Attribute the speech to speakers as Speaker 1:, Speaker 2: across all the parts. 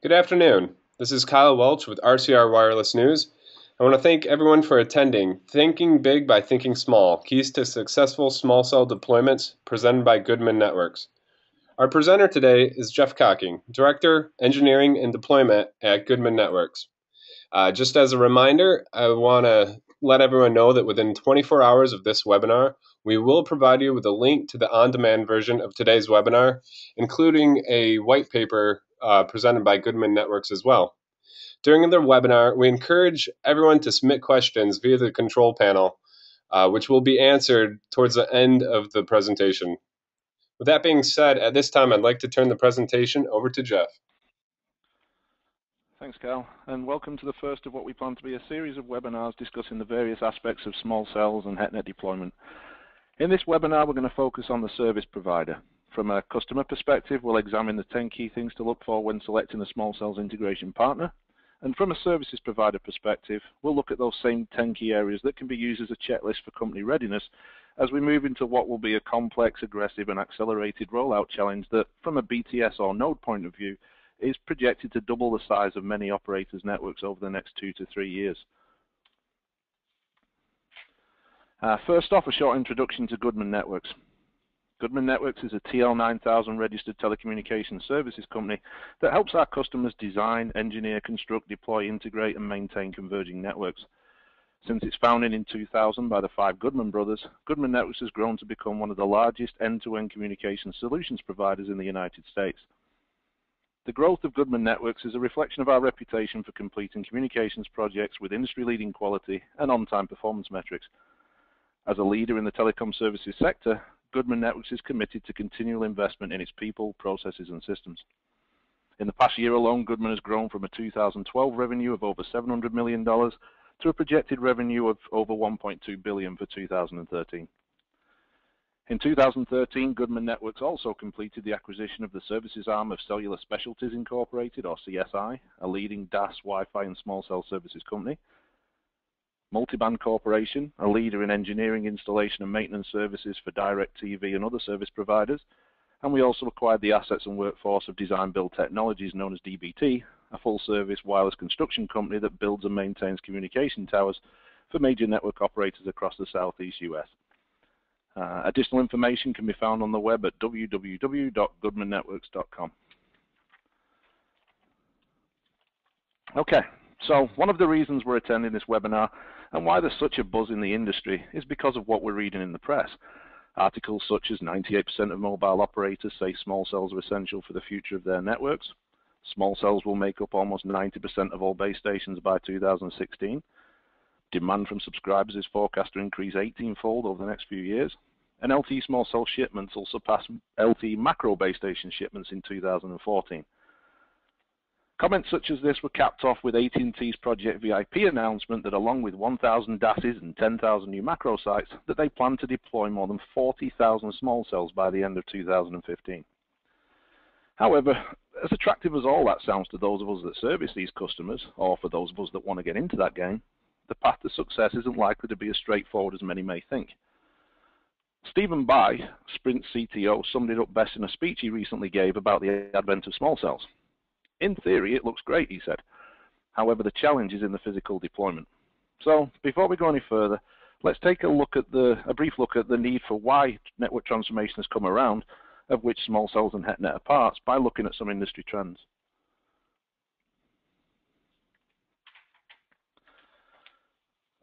Speaker 1: Good afternoon. This is Kyle Welch with RCR Wireless News. I want to thank everyone for attending Thinking Big by Thinking Small Keys to Successful Small Cell Deployments, presented by Goodman Networks. Our presenter today is Jeff Cocking, Director, Engineering and Deployment at Goodman Networks. Uh, just as a reminder, I want to let everyone know that within 24 hours of this webinar, we will provide you with a link to the on demand version of today's webinar, including a white paper uh, presented by Goodman Networks as well. During the webinar, we encourage everyone to submit questions via the control panel, uh, which will be answered towards the end of the presentation. With that being said, at this time, I'd like to turn the presentation over to Jeff.
Speaker 2: Thanks, Cal, and welcome to the first of what we plan to be a series of webinars discussing the various aspects of small cells and HetNet deployment. In this webinar, we're going to focus on the service provider. From a customer perspective, we'll examine the 10 key things to look for when selecting a small cells integration partner. And from a services provider perspective, we'll look at those same 10 key areas that can be used as a checklist for company readiness as we move into what will be a complex, aggressive, and accelerated rollout challenge that, from a BTS or node point of view, is projected to double the size of many operators' networks over the next two to three years. Uh, first off, a short introduction to Goodman Networks. Goodman Networks is a TL9000 registered telecommunications services company that helps our customers design, engineer, construct, deploy, integrate, and maintain converging networks. Since its founding in 2000 by the five Goodman brothers, Goodman Networks has grown to become one of the largest end-to-end -end communication solutions providers in the United States. The growth of Goodman Networks is a reflection of our reputation for completing communications projects with industry-leading quality and on-time performance metrics. As a leader in the telecom services sector, Goodman Networks is committed to continual investment in its people, processes, and systems. In the past year alone, Goodman has grown from a 2012 revenue of over $700 million to a projected revenue of over 1.2 billion for 2013. In 2013, Goodman Networks also completed the acquisition of the services arm of Cellular Specialties Incorporated, or CSI, a leading DAS, Wi-Fi, and small cell services company. Multiband Corporation, a leader in engineering, installation, and maintenance services for DirecTV and other service providers. And we also acquired the assets and workforce of Design Build Technologies, known as DBT, a full-service wireless construction company that builds and maintains communication towers for major network operators across the southeast US. Uh, additional information can be found on the web at www.goodmannetworks.com. Okay, so one of the reasons we're attending this webinar and why there's such a buzz in the industry is because of what we're reading in the press. Articles such as 98% of mobile operators say small cells are essential for the future of their networks. Small cells will make up almost 90% of all base stations by 2016. Demand from subscribers is forecast to increase 18-fold over the next few years and LTE small cell shipments will surpass LTE macro base station shipments in 2014. Comments such as this were capped off with AT&T's Project VIP announcement that along with 1,000 DASs and 10,000 new macro sites, that they plan to deploy more than 40,000 small cells by the end of 2015. However, as attractive as all that sounds to those of us that service these customers, or for those of us that want to get into that game, the path to success isn't likely to be as straightforward as many may think. Stephen Bye, Sprint CTO, summed it up best in a speech he recently gave about the advent of small cells. In theory, it looks great, he said. However, the challenge is in the physical deployment. So, before we go any further, let's take a look at the a brief look at the need for why network transformation has come around, of which small cells and HetNet are parts, by looking at some industry trends.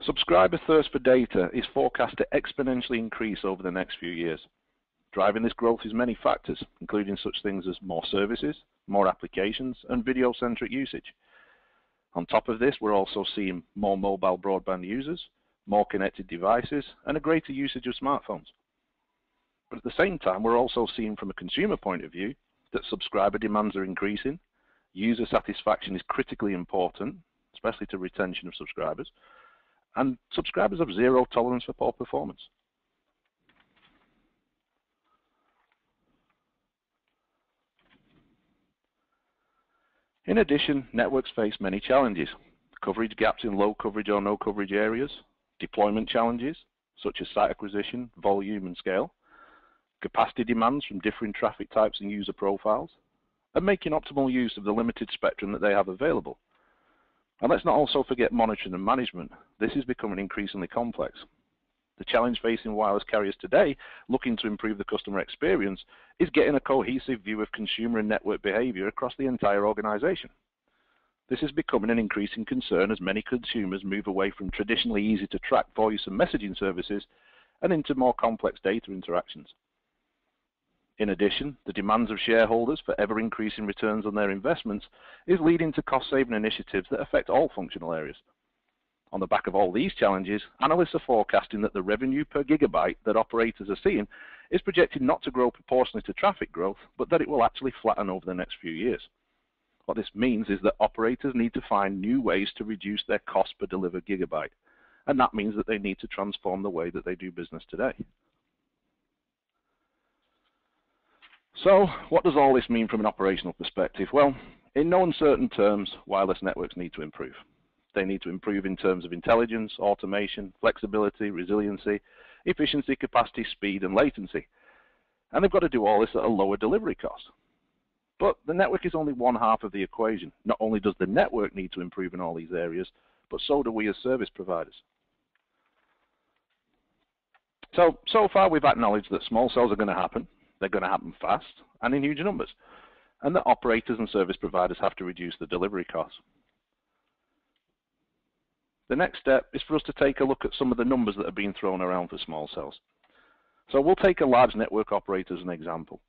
Speaker 2: Subscriber thirst for data is forecast to exponentially increase over the next few years. Driving this growth is many factors, including such things as more services, more applications, and video-centric usage. On top of this, we're also seeing more mobile broadband users, more connected devices, and a greater usage of smartphones. But at the same time, we're also seeing from a consumer point of view that subscriber demands are increasing, user satisfaction is critically important, especially to retention of subscribers, and subscribers have zero tolerance for poor performance. In addition, networks face many challenges. Coverage gaps in low coverage or no coverage areas, deployment challenges, such as site acquisition, volume, and scale, capacity demands from differing traffic types and user profiles, and making optimal use of the limited spectrum that they have available. And let's not also forget monitoring and management. This is becoming increasingly complex. The challenge facing wireless carriers today, looking to improve the customer experience, is getting a cohesive view of consumer and network behavior across the entire organization. This is becoming an increasing concern as many consumers move away from traditionally easy to track voice and messaging services and into more complex data interactions. In addition, the demands of shareholders for ever increasing returns on their investments is leading to cost saving initiatives that affect all functional areas. On the back of all these challenges, analysts are forecasting that the revenue per gigabyte that operators are seeing is projected not to grow proportionally to traffic growth, but that it will actually flatten over the next few years. What this means is that operators need to find new ways to reduce their cost per delivered gigabyte. And that means that they need to transform the way that they do business today. So what does all this mean from an operational perspective? Well, in no uncertain terms, wireless networks need to improve. They need to improve in terms of intelligence, automation, flexibility, resiliency, efficiency, capacity, speed, and latency. And they've got to do all this at a lower delivery cost. But the network is only one half of the equation. Not only does the network need to improve in all these areas, but so do we as service providers. So, so far we've acknowledged that small cells are going to happen. They're going to happen fast and in huge numbers. And that operators and service providers have to reduce the delivery costs. The next step is for us to take a look at some of the numbers that are being thrown around for small cells. So we'll take a large network operator as an example.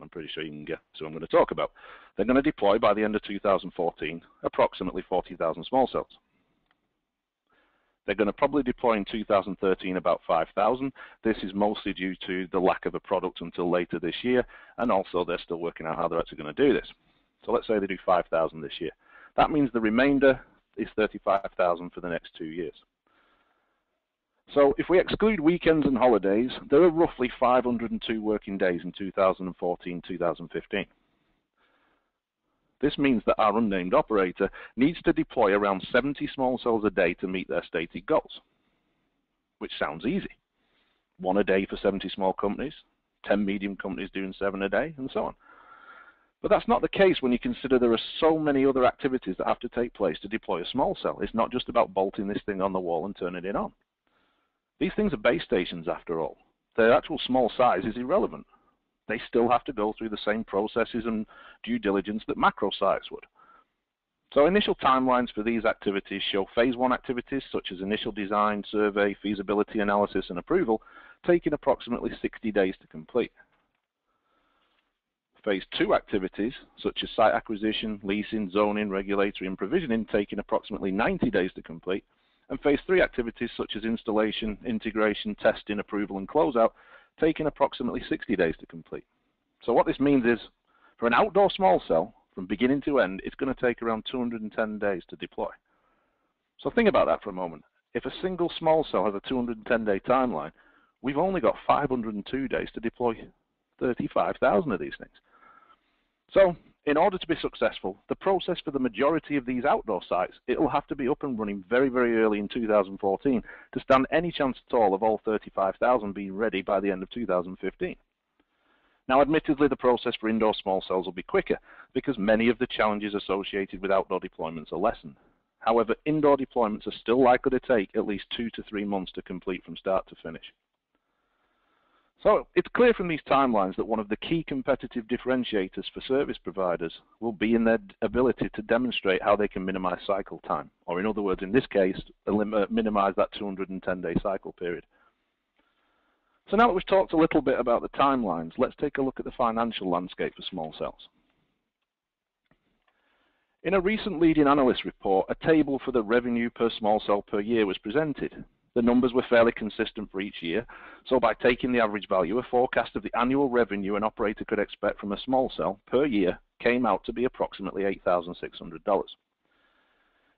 Speaker 2: I'm pretty sure you can guess who I'm going to talk about. They're going to deploy by the end of 2014 approximately 40,000 small cells. They're going to probably deploy in 2013 about 5,000. This is mostly due to the lack of a product until later this year, and also they're still working out how they're actually going to do this. So let's say they do 5,000 this year. That means the remainder is 35,000 for the next two years. So if we exclude weekends and holidays, there are roughly 502 working days in 2014-2015. This means that our unnamed operator needs to deploy around 70 small cells a day to meet their stated goals, which sounds easy. One a day for 70 small companies, 10 medium companies doing seven a day, and so on. But that's not the case when you consider there are so many other activities that have to take place to deploy a small cell. It's not just about bolting this thing on the wall and turning it on. These things are base stations after all. Their actual small size is irrelevant they still have to go through the same processes and due diligence that macro sites would. So initial timelines for these activities show phase one activities such as initial design, survey, feasibility analysis and approval taking approximately 60 days to complete. Phase two activities such as site acquisition, leasing, zoning, regulatory and provisioning taking approximately 90 days to complete. And phase three activities such as installation, integration, testing, approval and closeout taking approximately 60 days to complete. So what this means is for an outdoor small cell, from beginning to end, it's going to take around 210 days to deploy. So think about that for a moment. If a single small cell has a 210 day timeline, we've only got 502 days to deploy 35,000 of these things. So in order to be successful, the process for the majority of these outdoor sites, it will have to be up and running very, very early in 2014 to stand any chance at all of all 35,000 being ready by the end of 2015. Now, admittedly, the process for indoor small cells will be quicker because many of the challenges associated with outdoor deployments are lessened. However, indoor deployments are still likely to take at least two to three months to complete from start to finish. So it's clear from these timelines that one of the key competitive differentiators for service providers will be in their ability to demonstrate how they can minimize cycle time, or in other words, in this case, uh, minimize that 210-day cycle period. So now that we've talked a little bit about the timelines, let's take a look at the financial landscape for small cells. In a recent leading analyst report, a table for the revenue per small cell per year was presented. The numbers were fairly consistent for each year, so by taking the average value, a forecast of the annual revenue an operator could expect from a small cell per year came out to be approximately $8,600.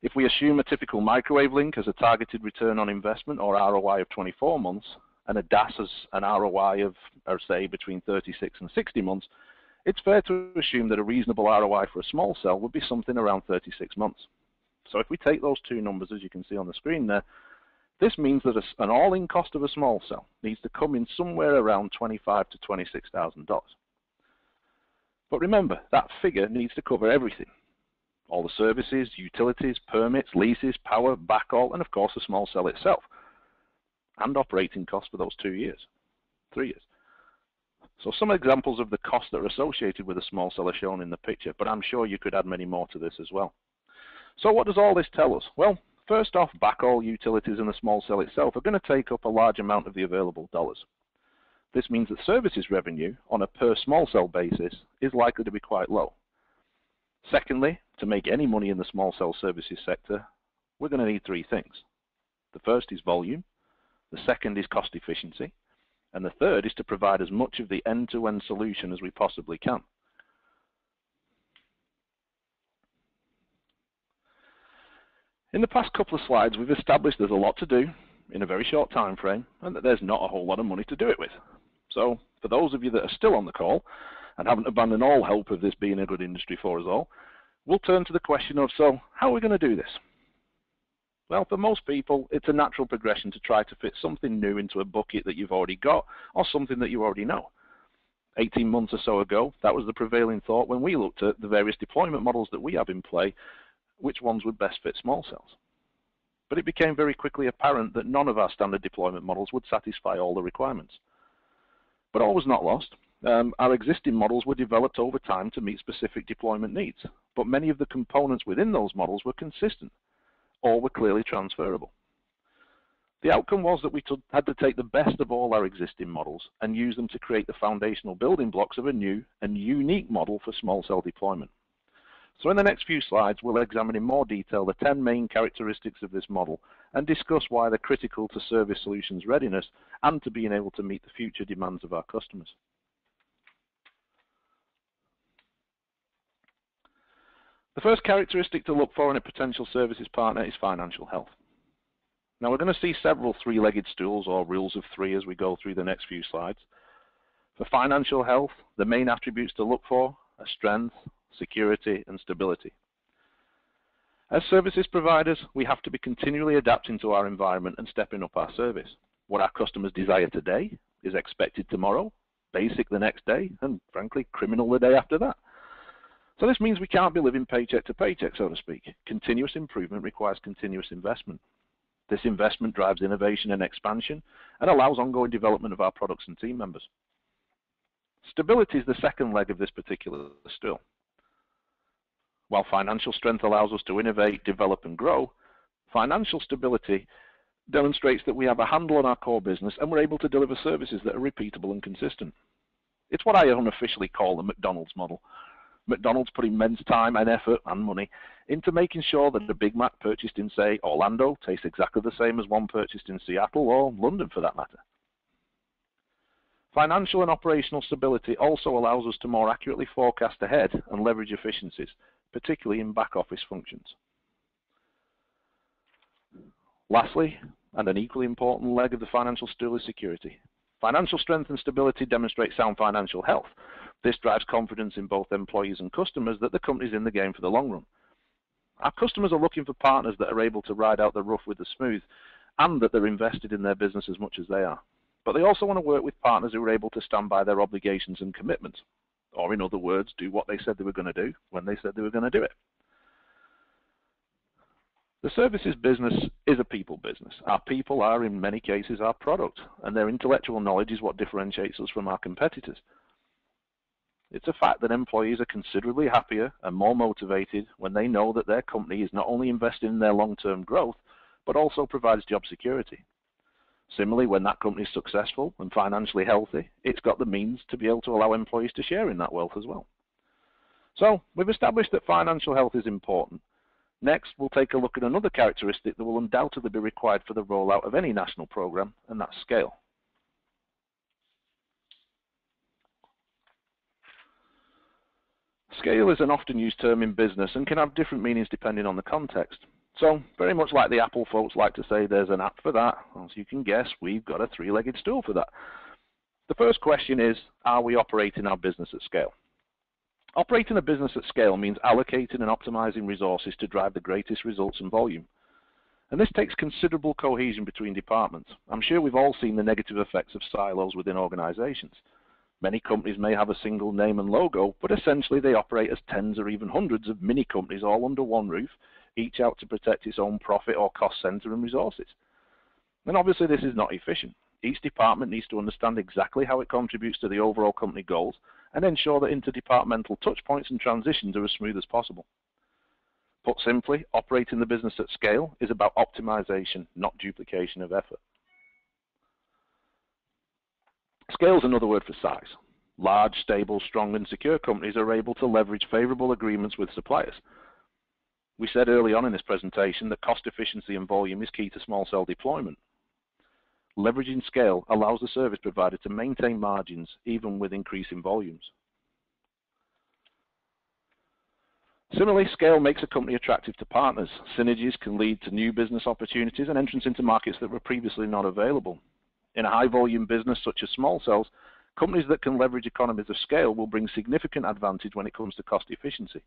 Speaker 2: If we assume a typical microwave link as a targeted return on investment or ROI of 24 months, and a DAS as an ROI of, or say, between 36 and 60 months, it's fair to assume that a reasonable ROI for a small cell would be something around 36 months. So if we take those two numbers, as you can see on the screen there, this means that an all-in cost of a small cell needs to come in somewhere around 25 to $26,000. But remember, that figure needs to cover everything. All the services, utilities, permits, leases, power, backhaul, and of course the small cell itself. And operating costs for those two years, three years. So some examples of the costs that are associated with a small cell are shown in the picture, but I'm sure you could add many more to this as well. So what does all this tell us? Well, first off, backhaul utilities and the small cell itself are going to take up a large amount of the available dollars. This means that services revenue on a per small cell basis is likely to be quite low. Secondly, to make any money in the small cell services sector, we're going to need three things. The first is volume, the second is cost efficiency, and the third is to provide as much of the end-to-end -end solution as we possibly can. In the past couple of slides, we've established there's a lot to do in a very short time frame and that there's not a whole lot of money to do it with. So for those of you that are still on the call and haven't abandoned all hope of this being a good industry for us all, we'll turn to the question of, so how are we going to do this? Well, for most people, it's a natural progression to try to fit something new into a bucket that you've already got or something that you already know. 18 months or so ago, that was the prevailing thought when we looked at the various deployment models that we have in play, which ones would best fit small cells. But it became very quickly apparent that none of our standard deployment models would satisfy all the requirements. But all was not lost. Um, our existing models were developed over time to meet specific deployment needs, but many of the components within those models were consistent or were clearly transferable. The outcome was that we had to take the best of all our existing models and use them to create the foundational building blocks of a new and unique model for small cell deployment. So in the next few slides, we'll examine in more detail the 10 main characteristics of this model and discuss why they're critical to service solutions readiness and to being able to meet the future demands of our customers. The first characteristic to look for in a potential services partner is financial health. Now we're going to see several three-legged stools or rules of three as we go through the next few slides. For financial health, the main attributes to look for are strength, security, and stability. As services providers, we have to be continually adapting to our environment and stepping up our service. What our customers desire today is expected tomorrow, basic the next day, and frankly, criminal the day after that. So this means we can't be living paycheck to paycheck, so to speak. Continuous improvement requires continuous investment. This investment drives innovation and expansion and allows ongoing development of our products and team members. Stability is the second leg of this particular stool. While financial strength allows us to innovate, develop, and grow, financial stability demonstrates that we have a handle on our core business and we're able to deliver services that are repeatable and consistent. It's what I unofficially call the McDonald's model, McDonald's put immense time and effort and money into making sure that a Big Mac purchased in, say, Orlando tastes exactly the same as one purchased in Seattle or London for that matter. Financial and operational stability also allows us to more accurately forecast ahead and leverage efficiencies, particularly in back office functions. Lastly, and an equally important leg of the financial stool is security. Financial strength and stability demonstrate sound financial health, this drives confidence in both employees and customers that the company is in the game for the long run. Our customers are looking for partners that are able to ride out the rough with the smooth and that they're invested in their business as much as they are. But they also want to work with partners who are able to stand by their obligations and commitments, or in other words, do what they said they were going to do when they said they were going to do it. The services business is a people business. Our people are, in many cases, our product, and their intellectual knowledge is what differentiates us from our competitors. It's a fact that employees are considerably happier and more motivated when they know that their company is not only investing in their long-term growth, but also provides job security. Similarly, when that company is successful and financially healthy, it's got the means to be able to allow employees to share in that wealth as well. So we've established that financial health is important. Next, we'll take a look at another characteristic that will undoubtedly be required for the rollout of any national program, and that's scale. Scale is an often used term in business and can have different meanings depending on the context. So, very much like the Apple folks like to say there's an app for that, as you can guess, we've got a three-legged stool for that. The first question is, are we operating our business at scale? Operating a business at scale means allocating and optimizing resources to drive the greatest results and volume. And this takes considerable cohesion between departments. I'm sure we've all seen the negative effects of silos within organizations. Many companies may have a single name and logo, but essentially they operate as tens or even hundreds of mini companies all under one roof, each out to protect its own profit or cost center and resources. And obviously this is not efficient. Each department needs to understand exactly how it contributes to the overall company goals and ensure that interdepartmental touchpoints and transitions are as smooth as possible. Put simply, operating the business at scale is about optimization, not duplication of effort. Scale is another word for size. Large, stable, strong, and secure companies are able to leverage favorable agreements with suppliers. We said early on in this presentation that cost efficiency and volume is key to small cell deployment. Leveraging scale allows the service provider to maintain margins even with increasing volumes. Similarly, scale makes a company attractive to partners. Synergies can lead to new business opportunities and entrance into markets that were previously not available. In a high volume business such as small cells, companies that can leverage economies of scale will bring significant advantage when it comes to cost efficiency.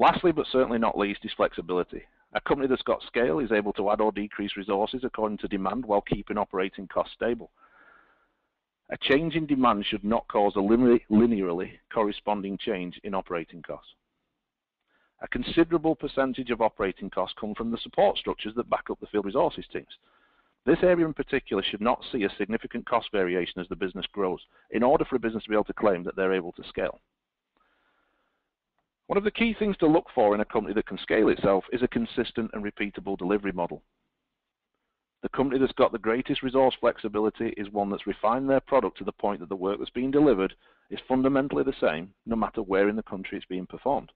Speaker 2: Lastly, but certainly not least, is flexibility. A company that's got scale is able to add or decrease resources according to demand while keeping operating costs stable. A change in demand should not cause a linearly corresponding change in operating costs. A considerable percentage of operating costs come from the support structures that back up the field resources teams. This area in particular should not see a significant cost variation as the business grows in order for a business to be able to claim that they're able to scale. One of the key things to look for in a company that can scale itself is a consistent and repeatable delivery model. The company that's got the greatest resource flexibility is one that's refined their product to the point that the work that's being delivered is fundamentally the same no matter where in the country it's being performed.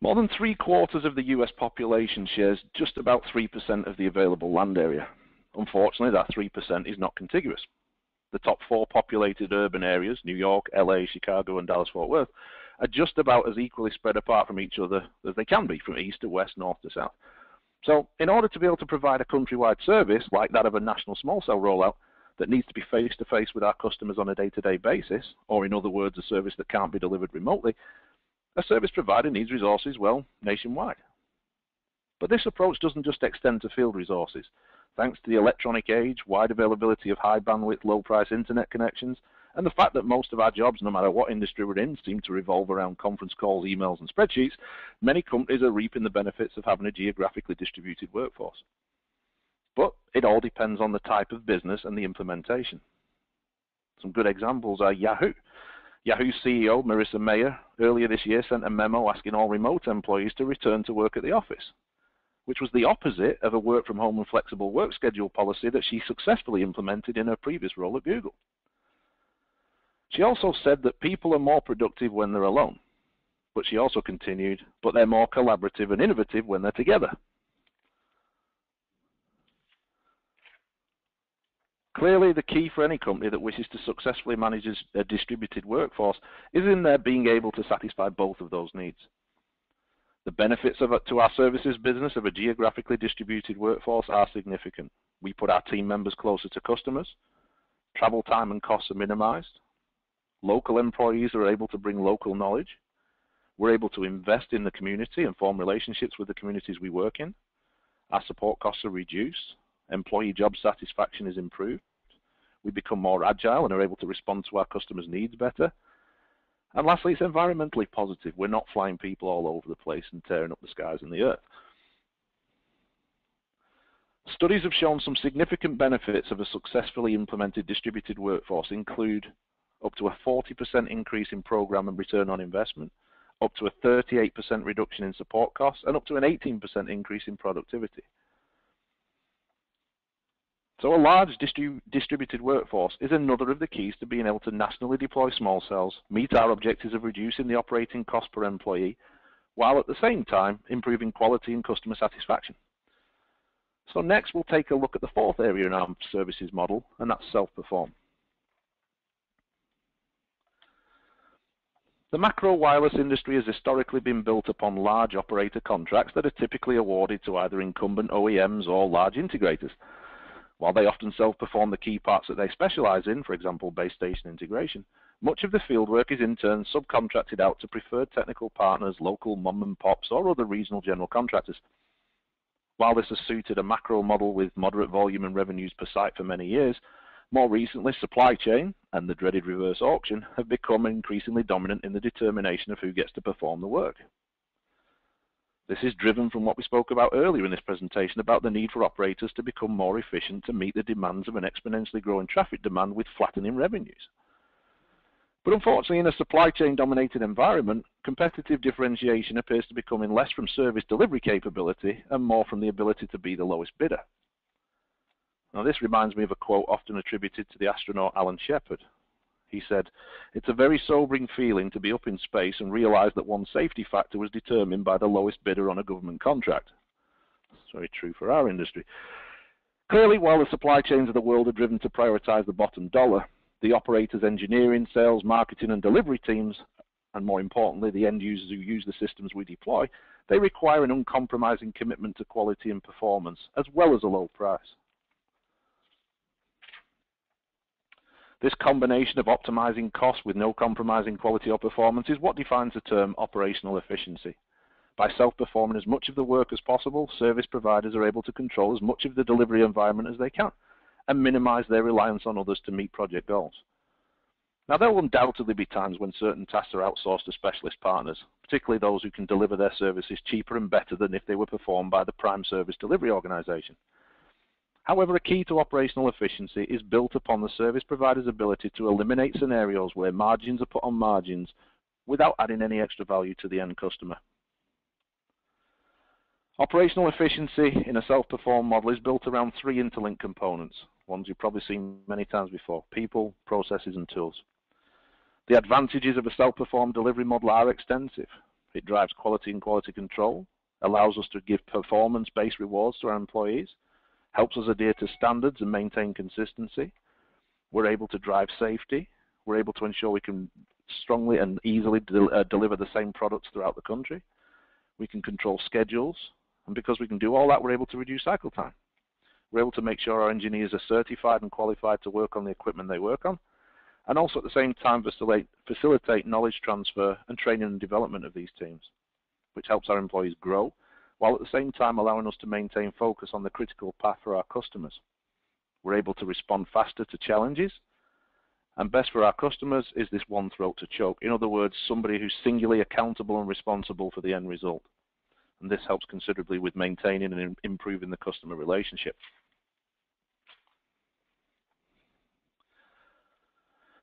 Speaker 2: More than three quarters of the US population shares just about 3% of the available land area. Unfortunately, that 3% is not contiguous. The top four populated urban areas, New York, LA, Chicago, and Dallas Fort Worth, are just about as equally spread apart from each other as they can be from east to west, north to south. So in order to be able to provide a countrywide service like that of a national small cell rollout that needs to be face to face with our customers on a day to day basis, or in other words, a service that can't be delivered remotely, a service provider needs resources, well, nationwide. But this approach doesn't just extend to field resources. Thanks to the electronic age, wide availability of high bandwidth, low price internet connections, and the fact that most of our jobs, no matter what industry we're in, seem to revolve around conference calls, emails, and spreadsheets, many companies are reaping the benefits of having a geographically distributed workforce. But it all depends on the type of business and the implementation. Some good examples are Yahoo. Yahoo CEO Marissa Mayer earlier this year sent a memo asking all remote employees to return to work at the office, which was the opposite of a work from home and flexible work schedule policy that she successfully implemented in her previous role at Google. She also said that people are more productive when they're alone. But she also continued, but they're more collaborative and innovative when they're together. Clearly, the key for any company that wishes to successfully manage a distributed workforce is in their being able to satisfy both of those needs. The benefits of to our services business of a geographically distributed workforce are significant. We put our team members closer to customers, travel time and costs are minimized, Local employees are able to bring local knowledge. We're able to invest in the community and form relationships with the communities we work in. Our support costs are reduced. Employee job satisfaction is improved. We become more agile and are able to respond to our customers' needs better. And lastly, it's environmentally positive. We're not flying people all over the place and tearing up the skies and the earth. Studies have shown some significant benefits of a successfully implemented distributed workforce include up to a 40% increase in program and return on investment, up to a 38% reduction in support costs, and up to an 18% increase in productivity. So a large distrib distributed workforce is another of the keys to being able to nationally deploy small cells, meet our objectives of reducing the operating cost per employee, while at the same time improving quality and customer satisfaction. So next we'll take a look at the fourth area in our services model, and that's self-perform. The macro wireless industry has historically been built upon large operator contracts that are typically awarded to either incumbent OEMs or large integrators. While they often self-perform the key parts that they specialize in, for example, base station integration, much of the fieldwork is in turn subcontracted out to preferred technical partners, local mom and pops, or other regional general contractors. While this has suited a macro model with moderate volume and revenues per site for many years, more recently supply chain and the dreaded reverse auction have become increasingly dominant in the determination of who gets to perform the work. This is driven from what we spoke about earlier in this presentation about the need for operators to become more efficient to meet the demands of an exponentially growing traffic demand with flattening revenues. But unfortunately, in a supply chain dominated environment, competitive differentiation appears to be coming less from service delivery capability and more from the ability to be the lowest bidder. Now, this reminds me of a quote often attributed to the astronaut Alan Shepard, he said, It's a very sobering feeling to be up in space and realize that one's safety factor was determined by the lowest bidder on a government contract. It's very true for our industry. Clearly, while the supply chains of the world are driven to prioritize the bottom dollar, the operators' engineering, sales, marketing, and delivery teams, and more importantly, the end users who use the systems we deploy, they require an uncompromising commitment to quality and performance, as well as a low price. This combination of optimizing cost with no compromising quality or performance is what defines the term operational efficiency. By self-performing as much of the work as possible, service providers are able to control as much of the delivery environment as they can and minimize their reliance on others to meet project goals. Now, there will undoubtedly be times when certain tasks are outsourced to specialist partners, particularly those who can deliver their services cheaper and better than if they were performed by the prime service delivery organization. However, a key to operational efficiency is built upon the service provider's ability to eliminate scenarios where margins are put on margins without adding any extra value to the end customer. Operational efficiency in a self-performed model is built around three interlinked components, ones you've probably seen many times before, people, processes, and tools. The advantages of a self-performed delivery model are extensive. It drives quality and quality control, allows us to give performance-based rewards to our employees, helps us adhere to standards and maintain consistency. We're able to drive safety. We're able to ensure we can strongly and easily uh, deliver the same products throughout the country. We can control schedules. And because we can do all that, we're able to reduce cycle time. We're able to make sure our engineers are certified and qualified to work on the equipment they work on. And also at the same time facilitate, facilitate knowledge transfer and training and development of these teams, which helps our employees grow while at the same time allowing us to maintain focus on the critical path for our customers. We're able to respond faster to challenges, and best for our customers is this one throat to choke. In other words, somebody who's singularly accountable and responsible for the end result. And this helps considerably with maintaining and improving the customer relationship.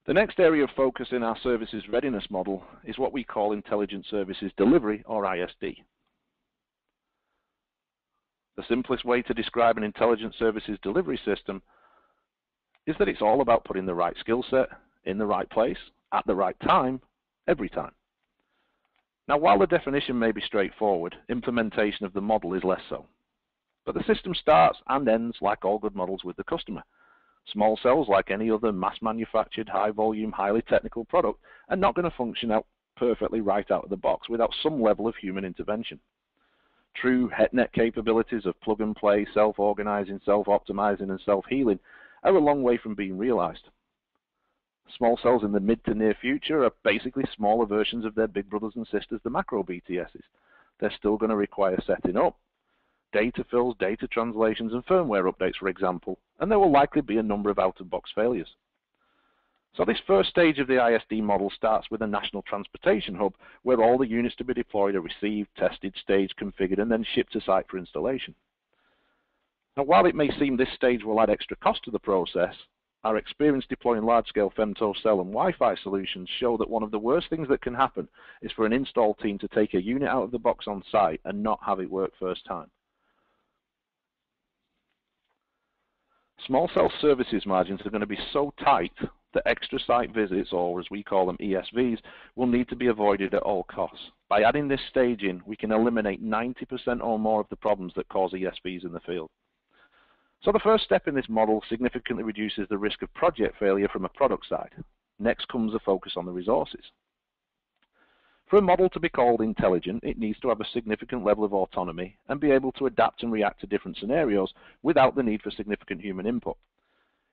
Speaker 2: The next area of focus in our services readiness model is what we call Intelligent Services Delivery, or ISD. The simplest way to describe an intelligent services delivery system is that it's all about putting the right skill set in the right place at the right time every time. Now, while the definition may be straightforward, implementation of the model is less so. But the system starts and ends like all good models with the customer. Small cells, like any other mass manufactured, high volume, highly technical product, are not going to function out perfectly right out of the box without some level of human intervention. True HetNet capabilities of plug and play, self-organizing, self-optimizing, and self-healing are a long way from being realized. Small cells in the mid to near future are basically smaller versions of their big brothers and sisters, the macro BTSs. They're still going to require setting up, data fills, data translations, and firmware updates, for example, and there will likely be a number of out-of-box failures. So this first stage of the ISD model starts with a national transportation hub where all the units to be deployed are received, tested, staged, configured, and then shipped to site for installation. Now, while it may seem this stage will add extra cost to the process, our experience deploying large-scale femtocell and Wi-Fi solutions show that one of the worst things that can happen is for an install team to take a unit out of the box on site and not have it work first time. Small cell services margins are going to be so tight the extra site visits, or as we call them ESVs, will need to be avoided at all costs. By adding this stage in, we can eliminate 90% or more of the problems that cause ESVs in the field. So the first step in this model significantly reduces the risk of project failure from a product side. Next comes a focus on the resources. For a model to be called intelligent, it needs to have a significant level of autonomy and be able to adapt and react to different scenarios without the need for significant human input.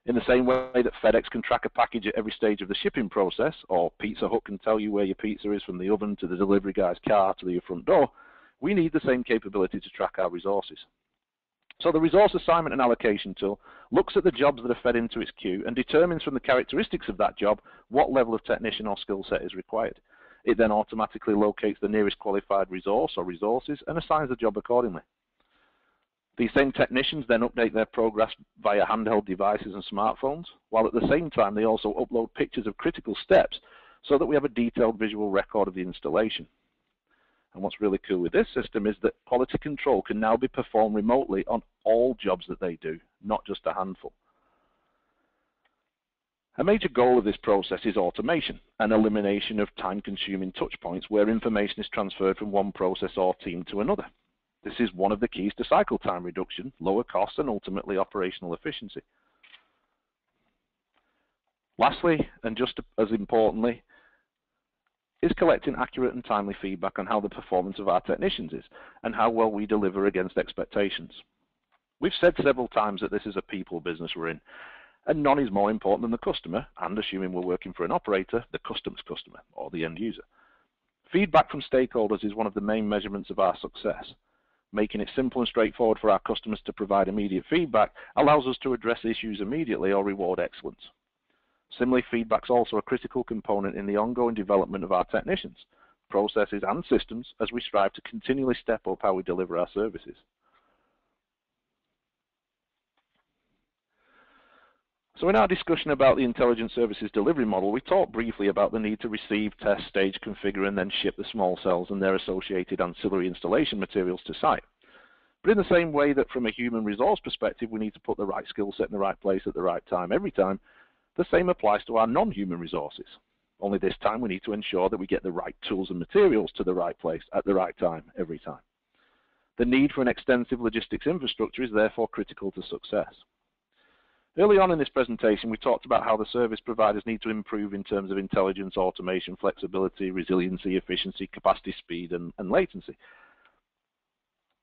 Speaker 2: In the same way that FedEx can track a package at every stage of the shipping process, or Pizza Hut can tell you where your pizza is from the oven to the delivery guy's car to your front door, we need the same capability to track our resources. So the resource assignment and allocation tool looks at the jobs that are fed into its queue and determines from the characteristics of that job what level of technician or skill set is required. It then automatically locates the nearest qualified resource or resources and assigns the job accordingly. These same technicians then update their progress via handheld devices and smartphones, while at the same time they also upload pictures of critical steps so that we have a detailed visual record of the installation. And what's really cool with this system is that quality control can now be performed remotely on all jobs that they do, not just a handful. A major goal of this process is automation and elimination of time-consuming touchpoints where information is transferred from one process or team to another. This is one of the keys to cycle time reduction, lower costs, and ultimately operational efficiency. Lastly, and just as importantly, is collecting accurate and timely feedback on how the performance of our technicians is and how well we deliver against expectations. We've said several times that this is a people business we're in, and none is more important than the customer, and assuming we're working for an operator, the customer's customer or the end user. Feedback from stakeholders is one of the main measurements of our success. Making it simple and straightforward for our customers to provide immediate feedback allows us to address issues immediately or reward excellence. Similarly, feedback is also a critical component in the ongoing development of our technicians, processes and systems as we strive to continually step up how we deliver our services. So in our discussion about the intelligent services delivery model, we talked briefly about the need to receive, test, stage, configure, and then ship the small cells and their associated ancillary installation materials to site. But in the same way that from a human resource perspective, we need to put the right skill set in the right place at the right time every time, the same applies to our non-human resources. Only this time we need to ensure that we get the right tools and materials to the right place at the right time every time. The need for an extensive logistics infrastructure is therefore critical to success. Early on in this presentation, we talked about how the service providers need to improve in terms of intelligence, automation, flexibility, resiliency, efficiency, capacity, speed, and, and latency.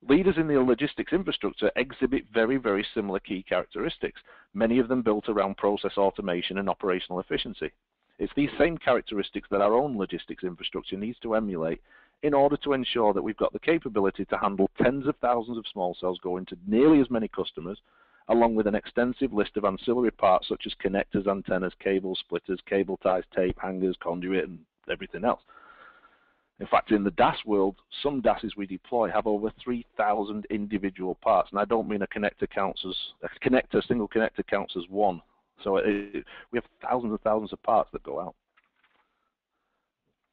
Speaker 2: Leaders in the logistics infrastructure exhibit very, very similar key characteristics, many of them built around process automation and operational efficiency. It's these same characteristics that our own logistics infrastructure needs to emulate in order to ensure that we've got the capability to handle tens of thousands of small cells going to nearly as many customers, along with an extensive list of ancillary parts such as connectors, antennas, cables, splitters, cable ties, tape, hangers, conduit, and everything else. In fact, in the DAS world, some DASs we deploy have over 3,000 individual parts, and I don't mean a connector counts as a connector, single connector counts as one. So it, we have thousands and thousands of parts that go out.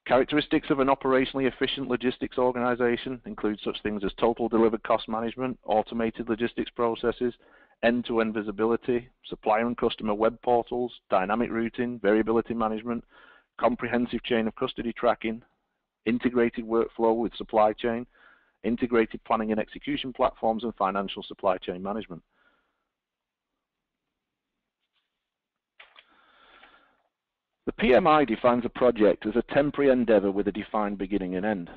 Speaker 2: Characteristics of an operationally efficient logistics organization include such things as total delivered cost management, automated logistics processes, end-to-end -end visibility, supplier and customer web portals, dynamic routing, variability management, comprehensive chain of custody tracking, integrated workflow with supply chain, integrated planning and execution platforms, and financial supply chain management. The PMI defines a project as a temporary endeavor with a defined beginning and end.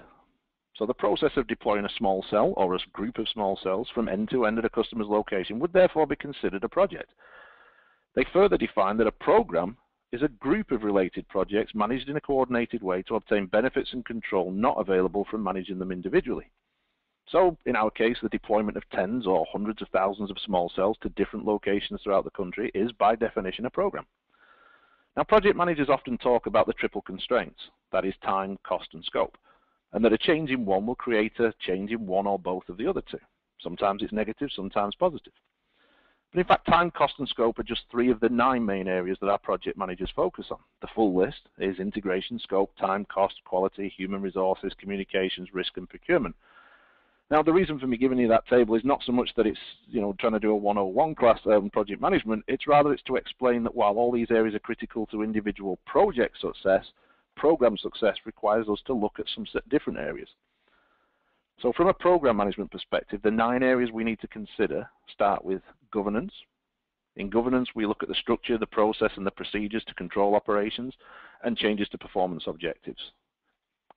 Speaker 2: So the process of deploying a small cell or a group of small cells from end to end at a customer's location would therefore be considered a project. They further define that a program is a group of related projects managed in a coordinated way to obtain benefits and control not available from managing them individually. So in our case, the deployment of tens or hundreds of thousands of small cells to different locations throughout the country is by definition a program. Now project managers often talk about the triple constraints, that is time, cost and scope, and that a change in one will create a change in one or both of the other two. Sometimes it's negative, sometimes positive. But in fact, time, cost, and scope are just three of the nine main areas that our project managers focus on. The full list is integration, scope, time, cost, quality, human resources, communications, risk, and procurement. Now, the reason for me giving you that table is not so much that it's, you know, trying to do a 101 class um, project management. It's rather it's to explain that while all these areas are critical to individual project success, program success requires us to look at some different areas. So from a program management perspective, the nine areas we need to consider start with governance. In governance, we look at the structure, the process, and the procedures to control operations and changes to performance objectives.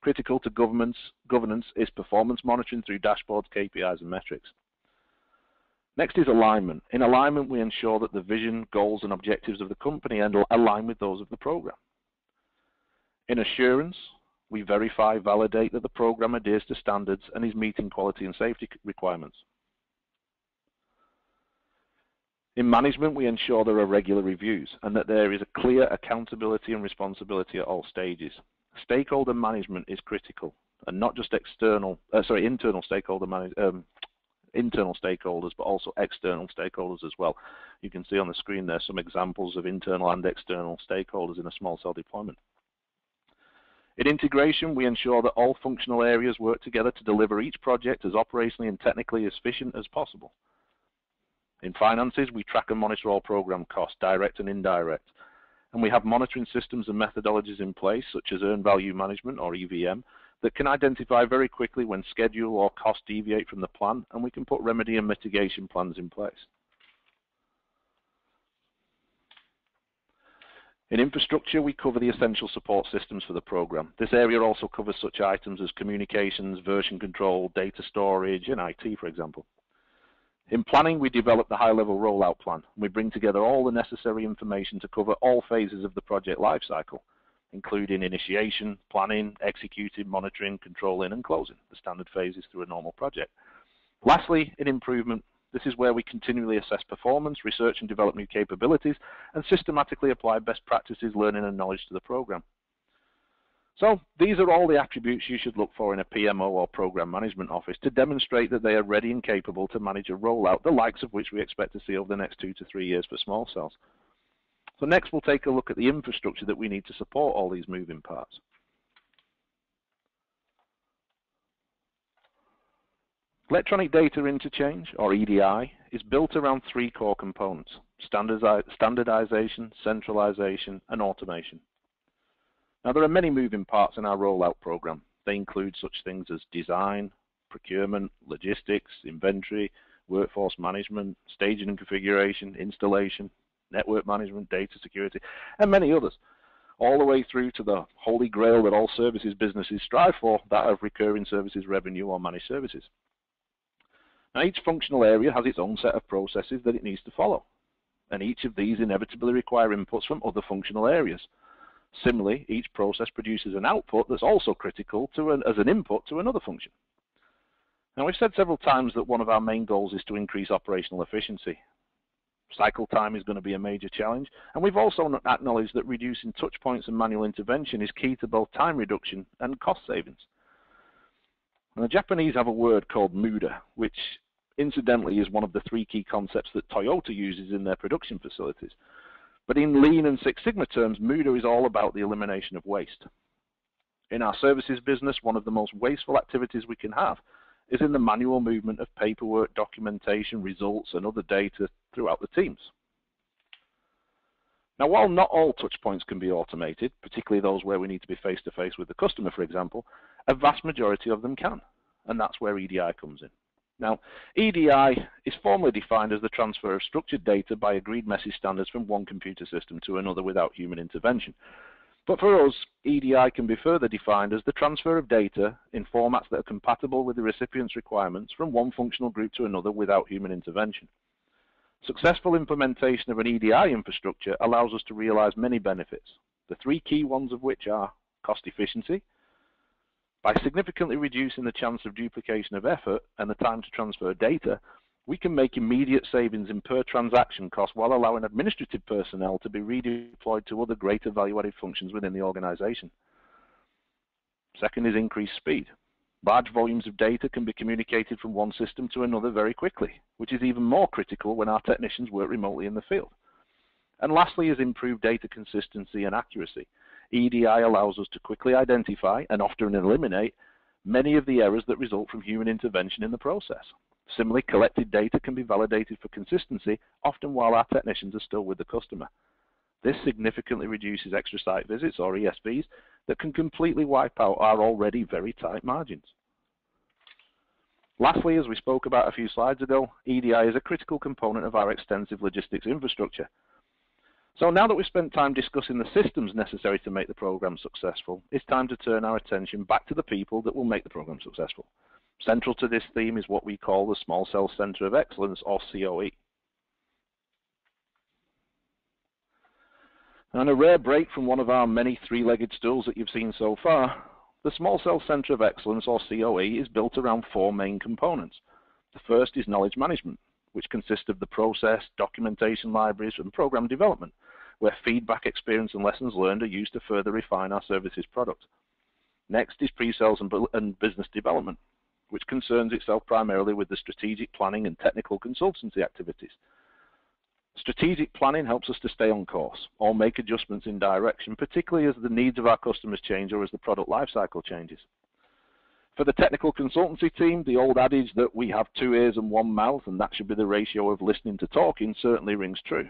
Speaker 2: Critical to governance, is performance monitoring through dashboards, KPIs, and metrics. Next is alignment. In alignment, we ensure that the vision, goals, and objectives of the company align with those of the program. In assurance, we verify, validate that the program adheres to standards and is meeting quality and safety requirements. In management, we ensure there are regular reviews and that there is a clear accountability and responsibility at all stages. Stakeholder management is critical, and not just external, uh, sorry, internal stakeholder um, internal stakeholders, but also external stakeholders as well. You can see on the screen there some examples of internal and external stakeholders in a small cell deployment. In integration, we ensure that all functional areas work together to deliver each project as operationally and technically efficient as possible. In finances, we track and monitor all program costs, direct and indirect. And we have monitoring systems and methodologies in place, such as earned value management or EVM, that can identify very quickly when schedule or cost deviate from the plan, and we can put remedy and mitigation plans in place. In infrastructure, we cover the essential support systems for the program. This area also covers such items as communications, version control, data storage, and IT, for example. In planning, we develop the high-level rollout plan. We bring together all the necessary information to cover all phases of the project lifecycle, including initiation, planning, executing, monitoring, controlling, and closing, the standard phases through a normal project. Lastly, in improvement, this is where we continually assess performance, research and develop new capabilities, and systematically apply best practices, learning, and knowledge to the program. So these are all the attributes you should look for in a PMO or program management office to demonstrate that they are ready and capable to manage a rollout, the likes of which we expect to see over the next two to three years for small cells. So next we'll take a look at the infrastructure that we need to support all these moving parts. Electronic Data Interchange, or EDI, is built around three core components, standardization, centralization, and automation. Now there are many moving parts in our rollout program. They include such things as design, procurement, logistics, inventory, workforce management, staging and configuration, installation, network management, data security, and many others, all the way through to the holy grail that all services businesses strive for, that of recurring services revenue or managed services. Now, each functional area has its own set of processes that it needs to follow, and each of these inevitably require inputs from other functional areas. Similarly, each process produces an output that's also critical to an, as an input to another function. Now, we've said several times that one of our main goals is to increase operational efficiency. Cycle time is going to be a major challenge, and we've also acknowledged that reducing touch points and manual intervention is key to both time reduction and cost savings. And the Japanese have a word called muda, which incidentally is one of the three key concepts that Toyota uses in their production facilities. But in Lean and Six Sigma terms, muda is all about the elimination of waste. In our services business, one of the most wasteful activities we can have is in the manual movement of paperwork, documentation, results, and other data throughout the teams. Now, while not all touch points can be automated, particularly those where we need to be face to face with the customer, for example, a vast majority of them can, and that's where EDI comes in. Now, EDI is formally defined as the transfer of structured data by agreed message standards from one computer system to another without human intervention. But for us, EDI can be further defined as the transfer of data in formats that are compatible with the recipient's requirements from one functional group to another without human intervention. Successful implementation of an EDI infrastructure allows us to realize many benefits, the three key ones of which are cost efficiency, by significantly reducing the chance of duplication of effort and the time to transfer data, we can make immediate savings in per transaction cost while allowing administrative personnel to be redeployed to other greater value-added functions within the organization. Second is increased speed. Large volumes of data can be communicated from one system to another very quickly, which is even more critical when our technicians work remotely in the field. And lastly is improved data consistency and accuracy. EDI allows us to quickly identify and often eliminate many of the errors that result from human intervention in the process. Similarly, collected data can be validated for consistency, often while our technicians are still with the customer. This significantly reduces extra site visits, or ESVs, that can completely wipe out our already very tight margins. Lastly, as we spoke about a few slides ago, EDI is a critical component of our extensive logistics infrastructure. So now that we've spent time discussing the systems necessary to make the program successful, it's time to turn our attention back to the people that will make the program successful. Central to this theme is what we call the Small Cell Center of Excellence, or COE. And a rare break from one of our many three-legged stools that you've seen so far, the Small Cell Center of Excellence, or COE, is built around four main components. The first is knowledge management. Which consist of the process, documentation libraries, and program development, where feedback, experience, and lessons learned are used to further refine our services product. Next is pre-sales and business development, which concerns itself primarily with the strategic planning and technical consultancy activities. Strategic planning helps us to stay on course or make adjustments in direction, particularly as the needs of our customers change or as the product lifecycle changes. For the technical consultancy team, the old adage that we have two ears and one mouth and that should be the ratio of listening to talking certainly rings true.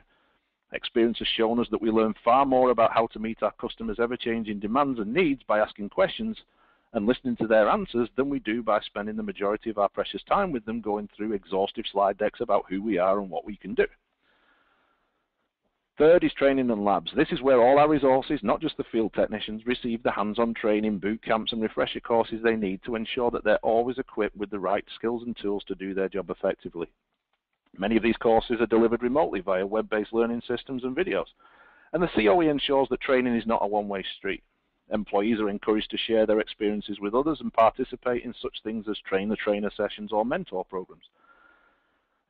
Speaker 2: Experience has shown us that we learn far more about how to meet our customers' ever-changing demands and needs by asking questions and listening to their answers than we do by spending the majority of our precious time with them going through exhaustive slide decks about who we are and what we can do. Third is training and labs. This is where all our resources, not just the field technicians, receive the hands-on training, boot camps and refresher courses they need to ensure that they're always equipped with the right skills and tools to do their job effectively. Many of these courses are delivered remotely via web-based learning systems and videos. And the COE ensures that training is not a one-way street. Employees are encouraged to share their experiences with others and participate in such things as train-the-trainer sessions or mentor programs.